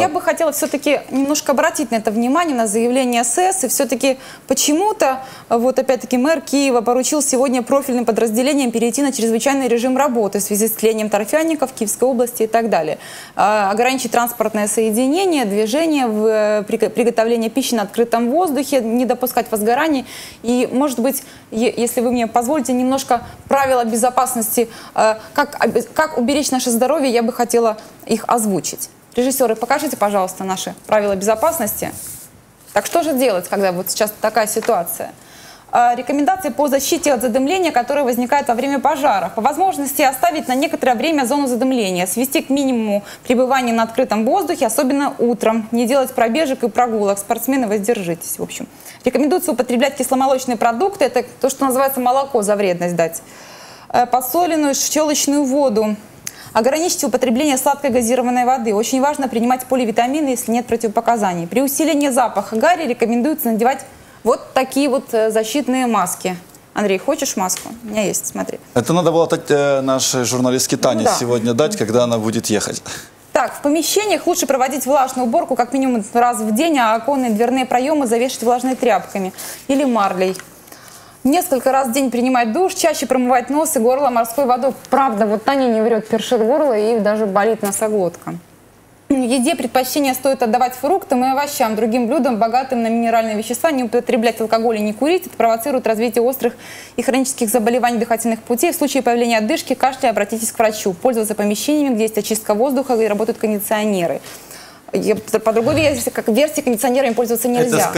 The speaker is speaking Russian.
Я бы хотела все-таки немножко обратить на это внимание, на заявление СС. И все-таки почему-то, вот опять-таки, мэр Киева поручил сегодня профильным подразделениям перейти на чрезвычайный режим работы в связи с тлением торфяников Киевской области и так далее. А, Ограничить транспортное соединение, движение, в, э, приго- приготовление пищи на открытом воздухе, не допускать возгораний. И, может быть, если вы мне позволите, немножко правила безопасности, э, как, как уберечь наше здоровье, я бы хотела их озвучить. Режиссеры, покажите, пожалуйста, наши правила безопасности. Так что же делать, когда вот сейчас такая ситуация? А, Рекомендации по защите от задымления, которое возникает во время пожаров. По возможности оставить на некоторое время зону задымления, свести к минимуму пребывание на открытом воздухе, особенно утром. Не делать пробежек и прогулок. Спортсмены, воздержитесь, в общем. Рекомендуется употреблять кисломолочные продукты. Это то, что называется молоко за вредность дать. Э, Подсоленную щелочную воду. Ограничьте употребление сладкой газированной воды. Очень важно принимать поливитамины, если нет противопоказаний. При усилении запаха гари рекомендуется надевать вот такие вот э, защитные маски. Андрей, хочешь маску? У меня есть, смотри. Это надо было э, нашей журналистке Тане Ну да. сегодня дать, когда она будет ехать. Так, в помещениях лучше проводить влажную уборку как минимум раз в день, а оконные дверные проемы завешивать влажными тряпками или марлей. Несколько раз в день принимать душ, чаще промывать нос и горло морской водой. Правда, вот Таня не врет, першит горло и даже болит носоглотка. Еде предпочтение стоит отдавать фруктам и овощам, другим блюдам, богатым на минеральные вещества, не употреблять алкоголь и не курить. Это провоцирует развитие острых и хронических заболеваний дыхательных путей. В случае появления одышки, кашля обратитесь к врачу. Пользоваться помещениями, где есть очистка воздуха и работают кондиционеры. Я- По другой версии, как версии кондиционерами пользоваться нельзя.